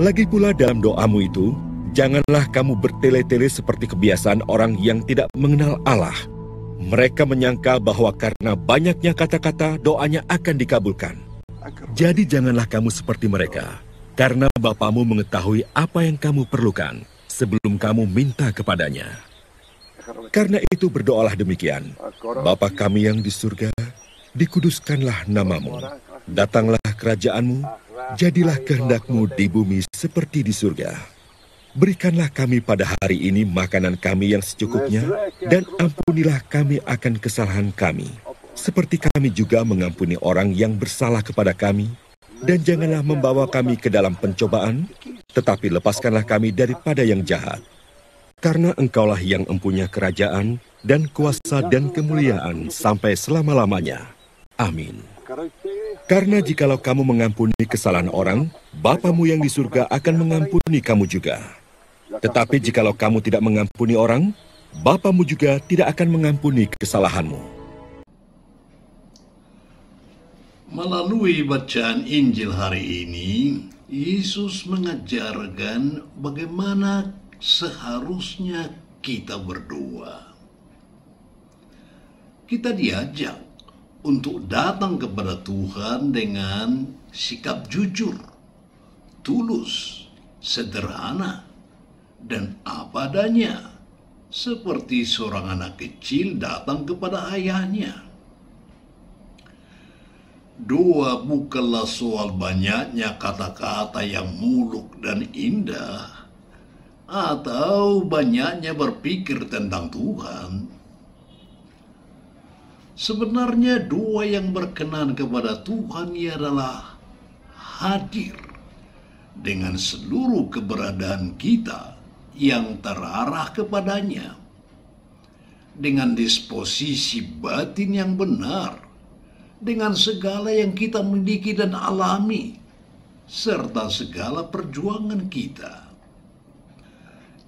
Lagi pula dalam doamu itu, janganlah kamu bertele-tele seperti kebiasaan orang yang tidak mengenal Allah. Mereka menyangka bahwa karena banyaknya kata-kata, doanya akan dikabulkan. Jadi janganlah kamu seperti mereka, karena Bapamu mengetahui apa yang kamu perlukan sebelum kamu minta kepadanya. Karena itu berdoalah demikian, Bapa kami yang di surga, dikuduskanlah namamu, datanglah kerajaanmu, jadilah kehendakmu di bumi seperti di surga. Berikanlah kami pada hari ini makanan kami yang secukupnya, dan ampunilah kami akan kesalahan kami, seperti kami juga mengampuni orang yang bersalah kepada kami. Dan janganlah membawa kami ke dalam pencobaan, tetapi lepaskanlah kami daripada yang jahat. Karena engkaulah yang empunya kerajaan, dan kuasa dan kemuliaan sampai selama-lamanya. Amin. Karena jikalau kamu mengampuni kesalahan orang, Bapamu yang di surga akan mengampuni kamu juga. Tetapi jikalau kamu tidak mengampuni orang, Bapamu juga tidak akan mengampuni kesalahanmu. Melalui bacaan Injil hari ini, Yesus mengajarkan bagaimana seharusnya kita berdoa. Kita diajak untuk datang kepada Tuhan dengan sikap jujur, tulus, sederhana, dan apa adanya, seperti seorang anak kecil datang kepada ayahnya. Doa bukanlah soal banyaknya kata-kata yang muluk dan indah, atau banyaknya berpikir tentang Tuhan. Sebenarnya doa yang berkenan kepada Tuhan adalah hadir dengan seluruh keberadaan kita yang terarah kepadanya dengan disposisi batin yang benar dengan segala yang kita miliki dan alami, serta segala perjuangan kita.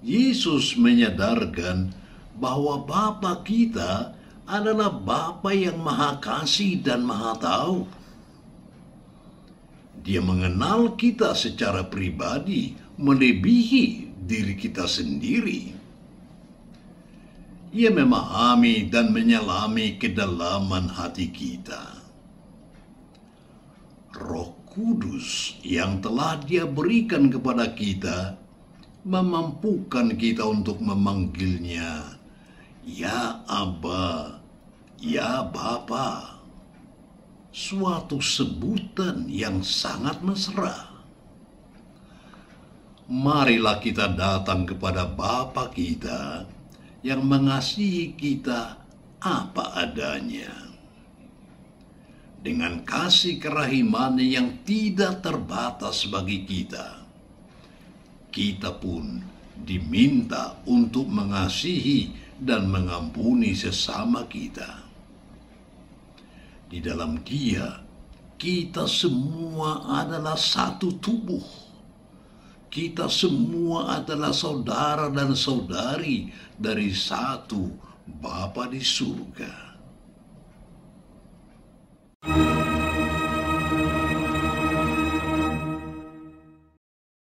Yesus menyadarkan bahwa Bapa kita adalah Bapa yang Maha Kasih dan Maha Tahu. Dia mengenal kita secara pribadi, melebihi diri kita sendiri. Ia memahami dan menyelami kedalaman hati kita. Roh Kudus yang telah Dia berikan kepada kita memampukan kita untuk memanggilnya, "Ya Aba, ya Bapa." Suatu sebutan yang sangat mesra. Marilah kita datang kepada Bapa kita yang mengasihi kita apa adanya dengan kasih kerahimannya yang tidak terbatas bagi kita. Kita pun diminta untuk mengasihi dan mengampuni sesama kita. Di dalam dia, kita semua adalah satu tubuh. Kita semua adalah saudara dan saudari dari satu Bapa di surga.